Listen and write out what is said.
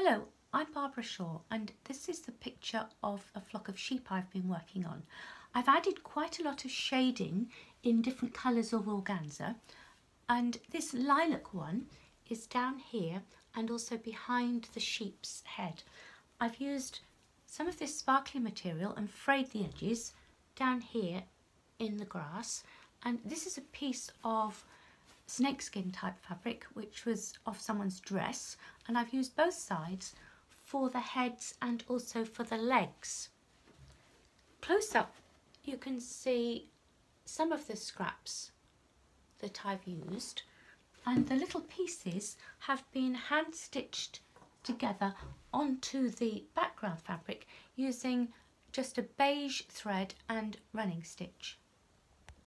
Hello, I'm Barbara Shaw and this is the picture of a flock of sheep I've been working on. I've added quite a lot of shading in different colours of organza and this lilac one is down here and also behind the sheep's head. I've used some of this sparkly material and frayed the edges down here in the grass and this is a piece of snakeskin type fabric which was off someone's dress and I've used both sides for the heads and also for the legs. Close up you can see some of the scraps that I've used and the little pieces have been hand stitched together onto the background fabric using just a beige thread and running stitch.